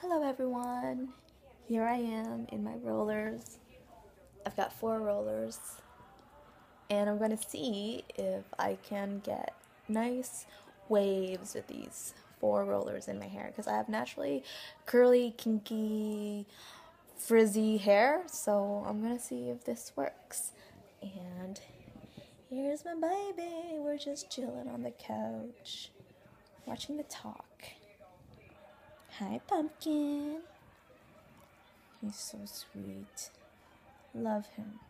Hello everyone. Here I am in my rollers. I've got four rollers. And I'm going to see if I can get nice waves with these four rollers in my hair because I have naturally curly, kinky, frizzy hair. So I'm going to see if this works. And here's my baby. We're just chilling on the couch watching the talk. Hi, Pumpkin. He's so sweet. Love him.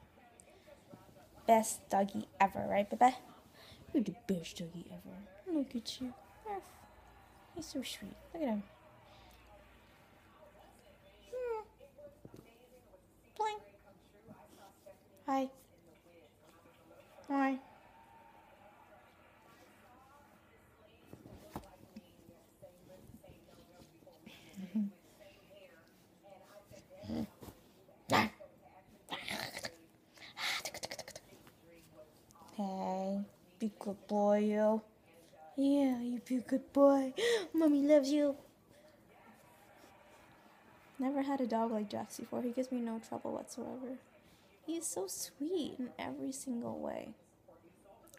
Best doggy ever, right, baby? You're the best doggy ever. Look at you. He's so sweet. Look at him. Hmm. Hi. Hey, be good boy, you. Yeah, you be a good boy. Mommy loves you. Never had a dog like Jax before. He gives me no trouble whatsoever. He is so sweet in every single way.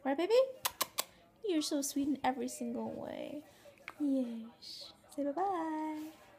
Right, baby? You're so sweet in every single way. Yes. Say bye bye. Bye bye.